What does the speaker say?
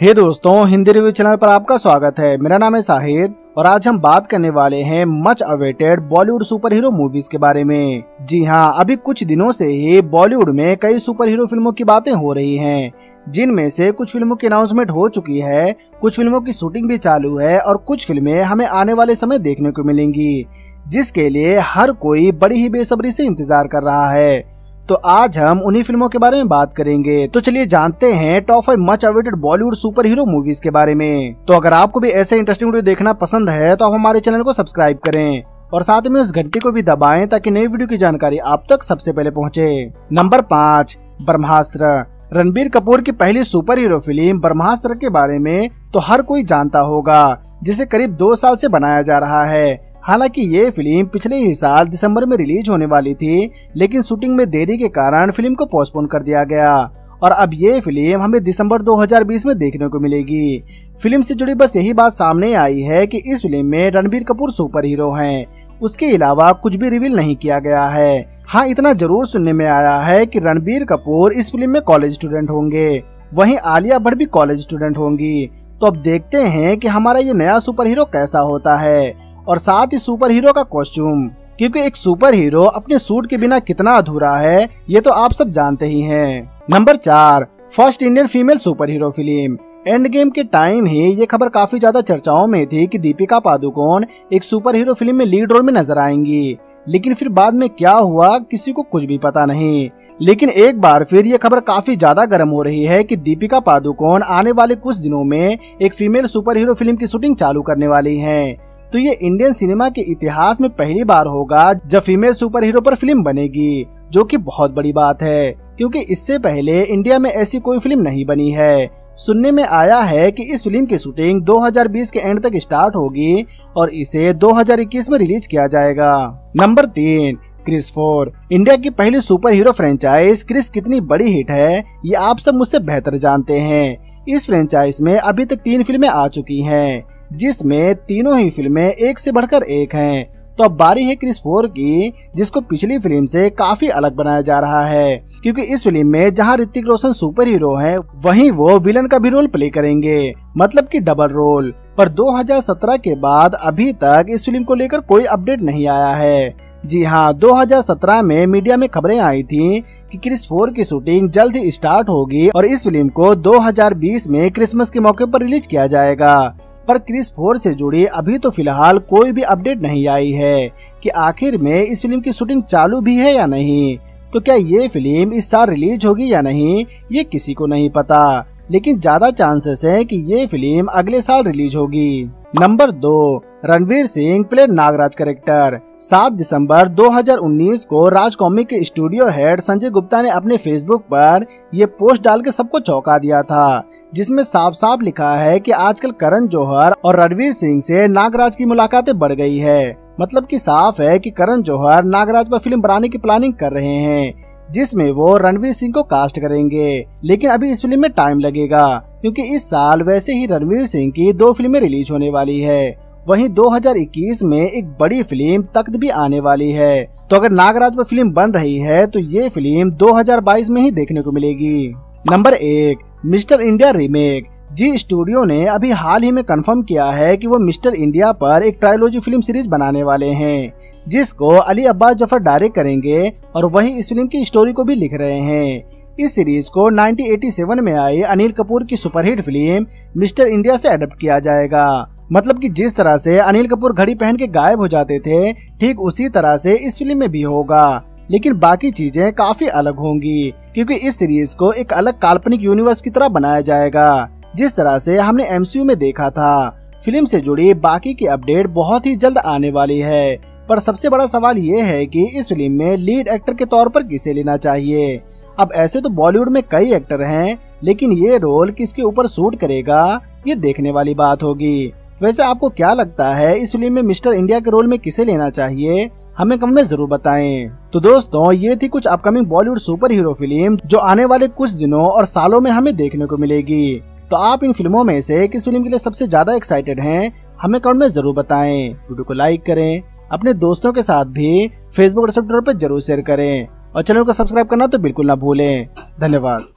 हे दोस्तों, Hindi review channel पर आपका स्वागत है। मेरा नाम है साहिद और आज हम बात करने वाले हैं much awaited Bollywood super hero movies के बारे में। जी हाँ अभी कुछ दिनों से ही बॉलीवुड में कई सुपर हीरो फ़िल्मों की बातें हो रही हैं, जिनमें से कुछ फ़िल्मों की अनाउंसमेंट हो चुकी है, कुछ फ़िल्मों की शूटिंग भी चालू है और कुछ फ़िल्में हमें आने वाले समय देखने को मिलेंगी, जिसके लिए हर कोई बड़ी ही बेसब्री से इंतज़ार कर रहा है। तो आज हम उन्हीं फ़िल्मों के बारे में बात करेंगे। तो चलिए जानते हैं top five much awaited Bollywood super hero movies के बारे में। तो अगर आपको भी ऐसे इंटरेस्टिंग वीडियो देखना पसंद है तो आप हमारे चैनल को सब्सक्राइब करें। और साथ में उस घंटी को भी दबाएँ ताकि नई वीडियो की जानकारी आप तक सबसे पहले पहुँचे। नंबर पाँच, ब्रह्मास्त्र। रणबीर कपूर की पहली सुपर हीरो फ़िल्म ब्रह्मास्त्र के बारे में तो हर कोई जानता होगा, जिसे करीब दो साल से बनाया जा रहा है। हालाँकि ये फ़िल्म पिछले ही साल दिसंबर में रिलीज़ होने वाली थी, लेकिन शूटिंग में देरी के कारण फ़िल्म को पोस्टपोन कर दिया गया। और अब ये फ़िल्म हमें दिसंबर 2020 में देखने को मिलेगी। फ़िल्म से जुड़ी बस यही बात सामने आई है कि इस फ़िल्म में रणबीर कपूर सुपर हीरो हैं। उसके अलावा कुछ भी रिवील नहीं किया गया है। हाँ इतना ज़रूर सुनने में आया है कि रणबीर कपूर इस फ़िल्म में कॉलेज स्टूडेंट होंगे। वहीं आलिया भट्ट भी कॉलेज स्टूडेंट होंगी। तो अब देखते हैं कि हमारा ये नया सुपर हीरो कैसा होता है। और साथ ही सुपर हीरो का कॉस्ट्यूम क्योंकि एक सुपर हीरो अपने सूट के बिना कितना अधूरा है, ये तो आप सब जानते ही हैं। नंबर चार first Indian female super hero film and game के टाइम ही ये खबर काफ़ी ज़्यादा चर्चाओं में थी कि दीपिका पादुकोण एक सुपर हीरो फ़िल्म में लीड रोल में नज़र आएँगी। लेकिन फिर बाद में क्या हुआ, किसी को कुछ भी पता नहीं। लेकिन एक बार फिर ये खबर काफ़ी ज़्यादा गर्म हो रही है कि दीपिका पादुकोण आने वाले कुछ दिनों में एक फीमेल सुपर हीरो फ़िल्म की शूटिंग चालू करने वाली हैं। तो ये इंडियन सिनेमा के इतिहास में पहली बार होगा जब फीमेल सुपर हीरो पर फ़िल्म बनेगी, जो कि बहुत बड़ी बात है, क्योंकि इससे पहले इंडिया में ऐसी कोई फ़िल्म नहीं बनी है। सुनने में आया है कि इस फ़िल्म की शूटिंग 2020 के एंड तक स्टार्ट होगी और इसे 2021 में रिलीज़ किया जाएगा। नंबर तीन क्रिस फोर इंडिया की पहली सुपर हीरो फ्रेंचाइज क्रिस कितनी बड़ी हिट है, ये आप सब मुझसे बेहतर जानते हैं। इस फ्रेंचाइज में अभी तक तीन फ़िल्में आ चुकी हैं। जिसमें तीनों ही फ़िल्में एक से बढ़कर एक हैं। तो अब बारी है क्रिस फोर की, जिसको पिछली फ़िल्म से काफ़ी अलग बनाया जा रहा है। क्योंकि इस फ़िल्म में जहाँ ऋतिक रोशन सुपर हीरो है, वहीं वो विलन का भी रोल प्ले करेंगे। मतलब कि डबल रोल पर 2017 के बाद अभी तक इस फ़िल्म को लेकर कोई अपडेट नहीं आया है। जी हाँ 2017 में मीडिया में खबरें आई थी कि क्रिस फोर की शूटिंग जल्द ही स्टार्ट होगी और इस फ़िल्म को 2020 में क्रिसमस के मौके पर रिलीज़ किया जाएगा। पर क्रिस फोर से जुड़ी अभी तो फ़िलहाल कोई भी अपडेट नहीं आई है कि आखिर में इस फ़िल्म की शूटिंग चालू भी है या नहीं। तो क्या ये फ़िल्म इस साल रिलीज़ होगी या नहीं, ये किसी को नहीं पता। लेकिन ज़्यादा चांसेस है कि ये फ़िल्म अगले साल रिलीज़ होगी। नंबर दो रणवीर सिंह प्ले नागराज करेक्टर। 7 दिसंबर 2019 को राज कॉमिक के स्टूडियो हेड संजय गुप्ता ने अपने फेसबुक पर ये पोस्ट डाल के सबको चौंका दिया था, जिसमें साफ़ साफ़ लिखा है कि आजकल करण जौहर और रणवीर सिंह से नागराज की मुलाकातें बढ़ गई है। मतलब कि साफ़ है कि करण जौहर नागराज पर फ़िल्म बनाने की प्लानिंग कर रहे हैं, जिसमें वो रणवीर सिंह को कास्ट करेंगे। लेकिन अभी इस फ़िल्म में टाइम लगेगा, क्योंकि इस साल वैसे ही रणवीर सिंह की दो फ़िल्में रिलीज़ होने वाली है। वहीं 2021 में एक बड़ी फ़िल्म तख्त भी आने वाली है। तो अगर नागराज पर फ़िल्म बन रही है तो ये फ़िल्म 2022 में ही देखने को मिलेगी। नंबर एक, mister India remake. Zee studio ने अभी हाल ही में कंफर्म किया है कि वो मिस्टर इंडिया पर एक ट्रायोलॉजी फ़िल्म सीरीज़ बनाने वाले हैं, जिसको अली अब्बास ज़फ़र डायरेक्ट करेंगे और वही इस फ़िल्म की स्टोरी को भी लिख रहे हैं। इस सीरीज़ को 1987 में आई अनिल कपूर की सुपरहिट फ़िल्म मिस्टर इंडिया से अडेप्ट किया जाएगा। मतलब कि जिस तरह से अनिल कपूर घड़ी पहन के गायब हो जाते थे, ठीक उसी तरह से इस फ़िल्म में भी होगा। लेकिन बाकी चीज़ें काफ़ी अलग होंगी, क्योंकि इस सीरीज़ को एक अलग काल्पनिक यूनिवर्स की तरह बनाया जाएगा, जिस तरह से हमने एमसीयू में देखा था। फ़िल्म से जुड़ी बाकी की अपडेट बहुत ही जल्द आने वाली है। पर सबसे बड़ा सवाल ये है कि इस फ़िल्म में लीड एक्टर के तौर पर किसे लेना चाहिए? अब ऐसे तो बॉलीवुड में कई एक्टर हैं, लेकिन ये रोल किसके ऊपर सूट करेगा, ये देखने वाली बात होगी। वैसे आपको क्या लगता है, इस फ़िल्म में मिस्टर इंडिया के रोल में किसे लेना चाहिए? हमें कमेंट में ज़रूर बताएँ। तो दोस्तों, ये थी कुछ upcoming Bollywood super hero film जो आने वाले कुछ दिनों और सालों में हमें देखने को मिलेगी। तो आप इन फ़िल्मों में से किस फ़िल्म के लिए सबसे ज़्यादा एक्साइटेड हैं, हमें कमेंट में ज़रूर बताएँ। वीडियो को लाइक करें, अपने दोस्तों के साथ भी फेसबुक और ट्विटर पर ज़रूर शेयर करें। और चैनल को सब्सक्राइब करना तो बिल्कुल ना भूलें। धन्यवाद।